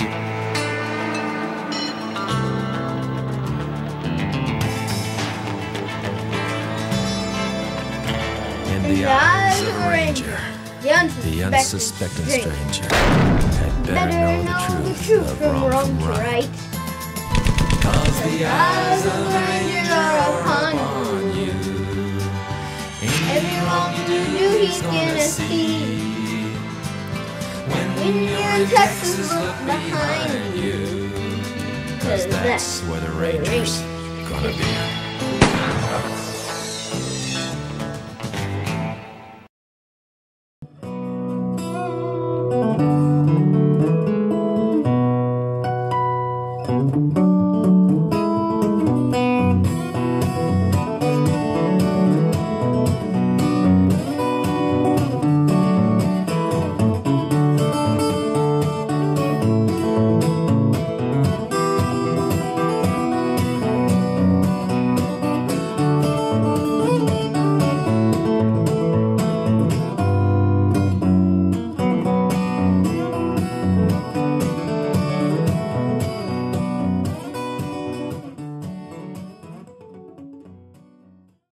In the eyes of a ranger, The the unsuspecting, stranger. had better Better know know the truth of wrong from right. Cause the eyes of the ranger are upon you. Every wrong you do, he's gonna see. When you're in, Texas, look behind you. Cause that's where the Rangers gonna be.